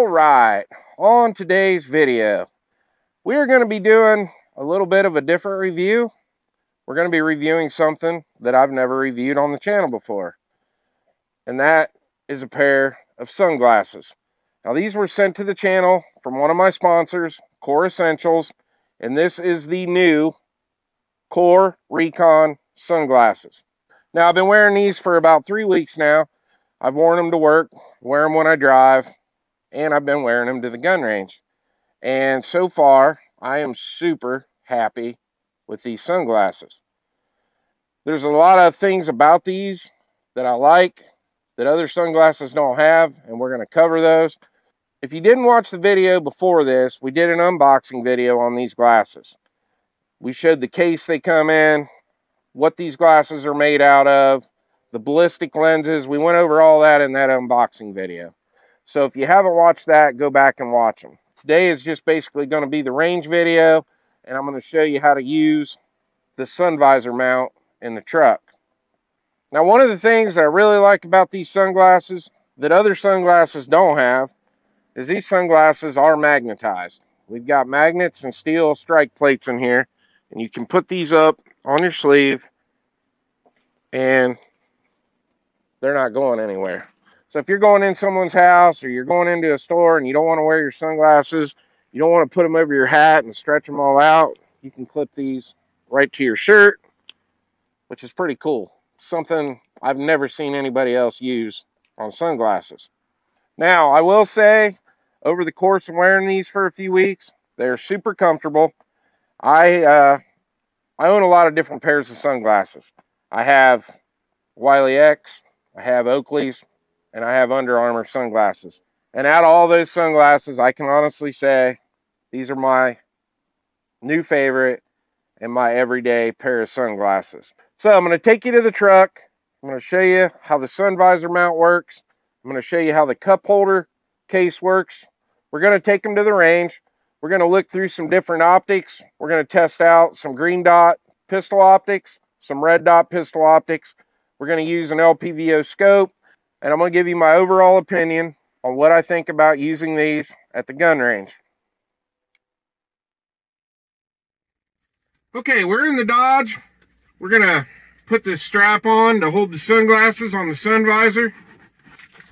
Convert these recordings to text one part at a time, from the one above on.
right, on today's video, we're going to be doing a little bit of a different review. We're going to be reviewing something that I've never reviewed on the channel before. And that is a pair of sunglasses. Now these were sent to the channel from one of my sponsors, Kore Essentials, and this is the new Kore Recon sunglasses. Now I've been wearing these for about three weeks now. I've worn them to work, wear them when I drive, and I've been wearing them to the gun range. And so far, I am super happy with these sunglasses. There's a lot of things about these that I like that other sunglasses don't have, and we're going to cover those. If you didn't watch the video before this, we did an unboxing video on these glasses. We showed the case they come in, what these glasses are made out of, the ballistic lenses. We went over all that in that unboxing video. So if you haven't watched that, go back and watch them. Today is just basically going to be the range video, and I'm going to show you how to use the sun visor mount in the truck. Now, one of the things that I really like about these sunglasses that other sunglasses don't have is these sunglasses are magnetized. We've got magnets and steel strike plates in here, and you can put these up on your sleeve, and they're not going anywhere. So if you're going in someone's house or you're going into a store and you don't want to wear your sunglasses, you don't want to put them over your hat and stretch them all out, you can clip these right to your shirt, which is pretty cool. Something I've never seen anybody else use on sunglasses. Now, I will say, over the course of wearing these for a few weeks, they're super comfortable. I, uh, I own a lot of different pairs of sunglasses. I have Wiley X, I have Oakley's, and I have Under Armour sunglasses. And out of all those sunglasses, I can honestly say these are my new favorite and my everyday pair of sunglasses. So I'm going to take you to the truck. I'm going to show you how the sun visor mount works. I'm going to show you how the cup holder case works. We're going to take them to the range. We're going to look through some different optics. We're going to test out some green dot pistol optics, some red dot pistol optics. We're going to use an LPVO scope and I'm going to give you my overall opinion on what I think about using these at the gun range. Okay, we're in the Dodge. We're going to put this strap on to hold the sunglasses on the sun visor.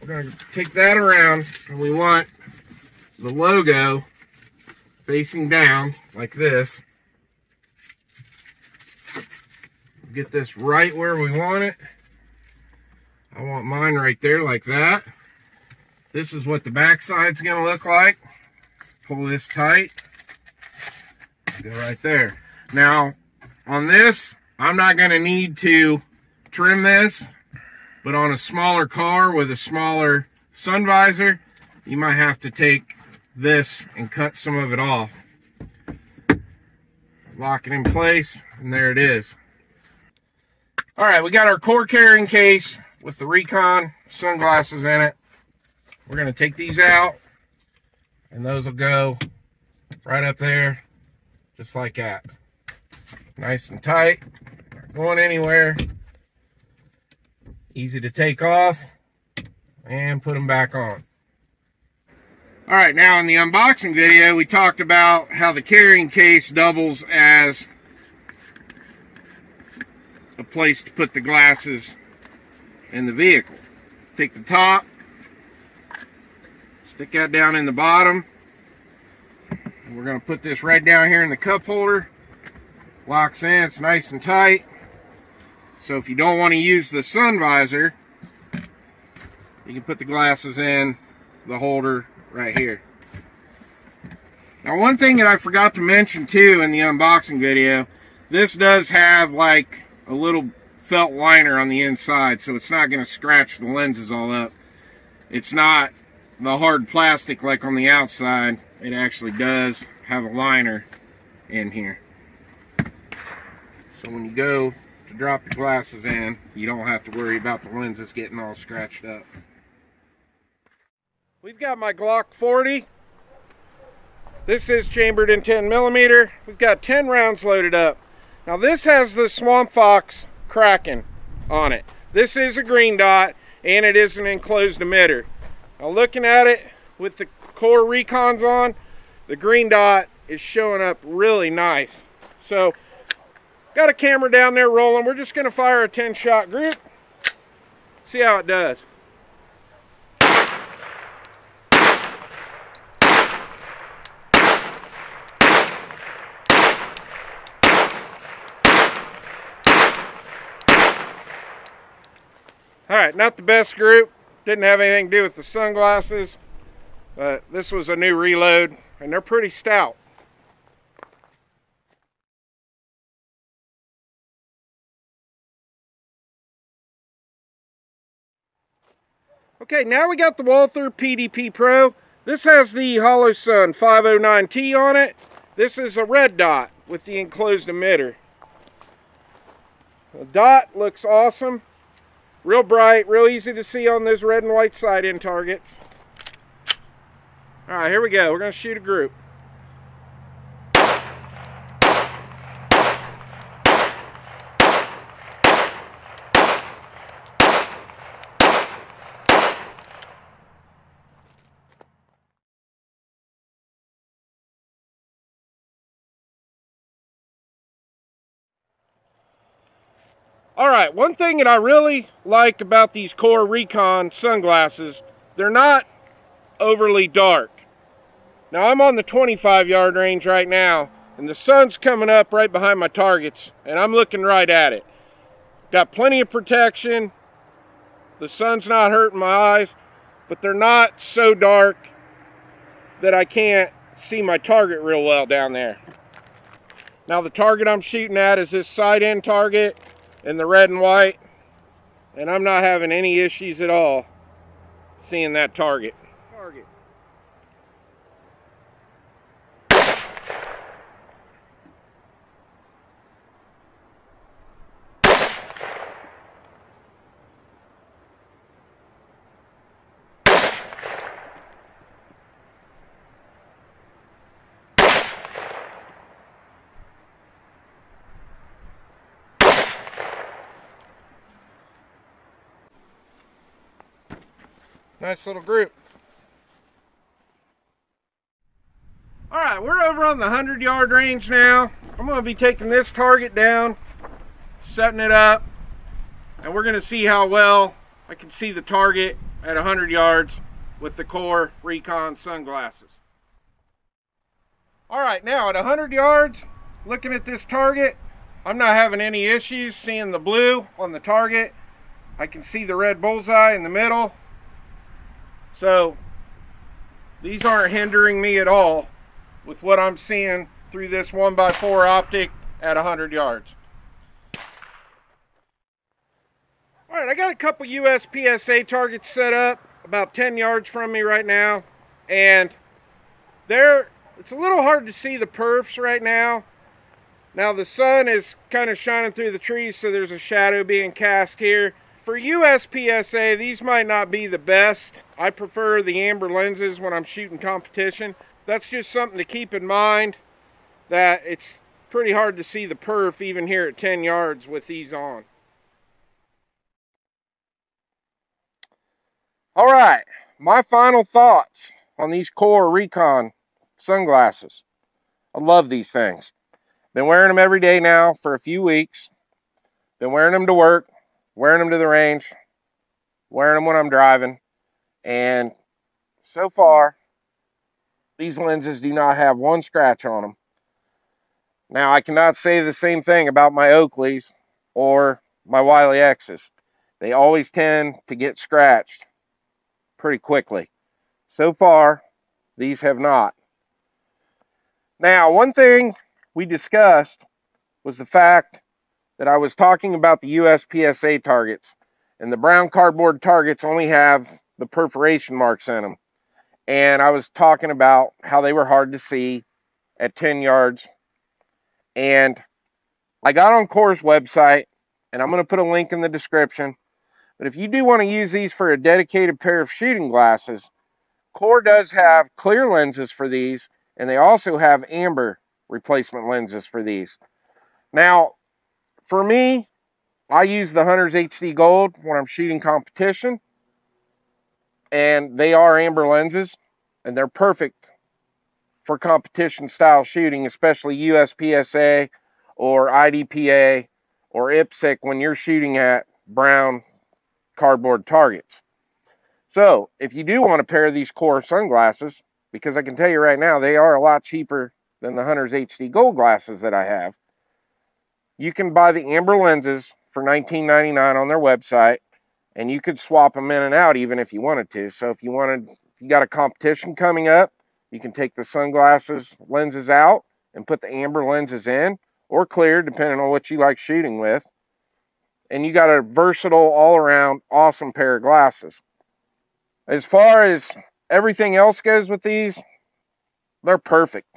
We're going to take that around and we want the logo facing down like this. Get this right where we want it. I want mine right there like that. This is what the backside's going to look like. Pull this tight. Go right there. Now, on this, I'm not going to need to trim this, but on a smaller car with a smaller sun visor, you might have to take this and cut some of it off. Lock it in place, and there it is. All right, we got our Kore carrying case with the Recon sunglasses in it. We're going to take these out and those will go right up there just like that. Nice and tight, not going anywhere. Easy to take off and put them back on. All right, now in the unboxing video, we talked about how the carrying case doubles as a place to put the glasses in the vehicle. Take the top, stick that down in the bottom. We're going to put this right down here in the cup holder. Locks in, it's nice and tight. So if you don't want to use the sun visor, you can put the glasses in the holder right here. Now one thing that I forgot to mention too in the unboxing video, this does have like a little felt liner on the inside, so it's not going to scratch the lenses all up. It's not the hard plastic like on the outside. It actually does have a liner in here. So when you go to drop your glasses in, you don't have to worry about the lenses getting all scratched up. We've got my Glock 40. This is chambered in 10 millimeter. We've got 10 rounds loaded up. Now this has the Swamp Fox Kraken on it. This is a green dot and it is an enclosed emitter. Now looking at it with the Kore Recons on, the green dot is showing up really nice. So, got a camera down there rolling. We're just gonna fire a 10 shot group. See how it does. All right, not the best group. Didn't have anything to do with the sunglasses. But this was a new reload, and they're pretty stout. Okay, now we got the Walther PDP Pro. This has the Holosun 509T on it. This is a red dot with the enclosed emitter. The dot looks awesome. Real bright, real easy to see on those red and white sight-in targets. All right, here we go. We're going to shoot a group. All right, one thing that I really like about these Kore Recon sunglasses, they're not overly dark. Now I'm on the 25 yard range right now, and the sun's coming up right behind my targets, and I'm looking right at it. Got plenty of protection. The sun's not hurting my eyes, but they're not so dark that I can't see my target real well down there. Now the target I'm shooting at is this sight-in target in the red and white. And I'm not having any issues at all seeing that target. Target. Nice little group. All right, we're over on the 100 yard range now. I'm gonna be taking this target down, setting it up, and we're gonna see how well I can see the target at 100 yards with the Kore Recon sunglasses. All right, now at 100 yards, looking at this target, I'm not having any issues seeing the blue on the target. I can see the red bullseye in the middle. So these aren't hindering me at all with what I'm seeing through this 1x4 optic at 100 yards. All right, I got a couple USPSA targets set up about 10 yards from me right now. And there, it's a little hard to see the perfs right now. Now the sun is kind of shining through the trees, so there's a shadow being cast here. For USPSA, these might not be the best. I prefer the amber lenses when I'm shooting competition. That's just something to keep in mind that it's pretty hard to see the perf even here at 10 yards with these on. All right, my final thoughts on these Kore Recon sunglasses. I love these things. Been wearing them every day now for a few weeks. Been wearing them to work wearing them to the range, wearing them when I'm driving. And so far, these lenses do not have one scratch on them. Now, I cannot say the same thing about my Oakleys or my Wiley X's. They always tend to get scratched pretty quickly. So far, these have not. Now, one thing we discussed was the fact that I was talking about the USPSA targets. And the brown cardboard targets only have the perforation marks in them. And I was talking about how they were hard to see at 10 yards. And I got on Kore's website, and I'm going to put a link in the description. But if you do want to use these for a dedicated pair of shooting glasses, Kore does have clear lenses for these, and they also have amber replacement lenses for these. Now, for me, I use the Hunters HD Gold when I'm shooting competition. And they are amber lenses. and they're perfect for competition style shooting, especially USPSA or IDPA or IPSC when you're shooting at brown cardboard targets. So if you do want a pair of these Kore sunglasses, because I can tell you right now, they are a lot cheaper than the Hunter's HD Gold glasses that I have. You can buy the amber lenses for $19.99 on their website, and you could swap them in and out even if you wanted to. So if you wanted, if you got a competition coming up, you can take the sunglasses lenses out and put the amber lenses in, or clear, depending on what you like shooting with. And you got a versatile, all-around, awesome pair of glasses. As far as everything else goes with these, they're perfect.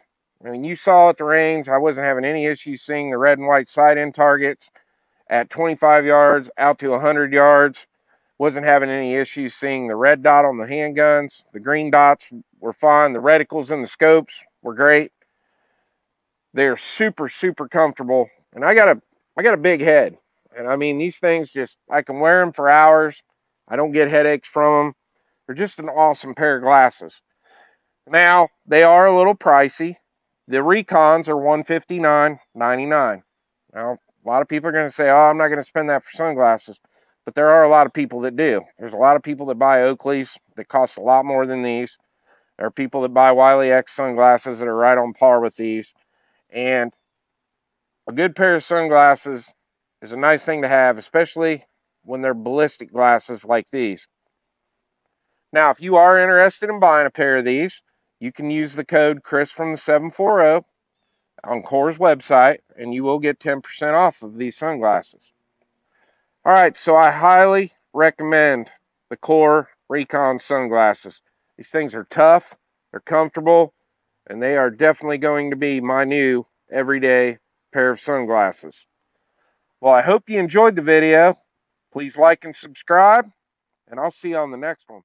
I mean, you saw at the range, I wasn't having any issues seeing the red and white sight-in targets at 25 yards out to 100 yards. Wasn't having any issues seeing the red dot on the handguns. The green dots were fine. The reticles and the scopes were great. They're super, super comfortable. And I got a, I got a big head. And I mean, these things just, I can wear them for hours. I don't get headaches from them. They're just an awesome pair of glasses. Now, they are a little pricey. The Recons are $159.99. Now, a lot of people are going to say, oh, I'm not going to spend that for sunglasses. But there are a lot of people that do. There's a lot of people that buy Oakleys that cost a lot more than these. There are people that buy Wiley X sunglasses that are right on par with these. And a good pair of sunglasses is a nice thing to have, especially when they're ballistic glasses like these. Now, if you are interested in buying a pair of these, you can use the code Chris from the 740 on Kore's website, and you will get 10% off of these sunglasses. All right, so I highly recommend the Kore Recon sunglasses. These things are tough, they're comfortable, and they are definitely going to be my new everyday pair of sunglasses. Well, I hope you enjoyed the video. Please like and subscribe, and I'll see you on the next one.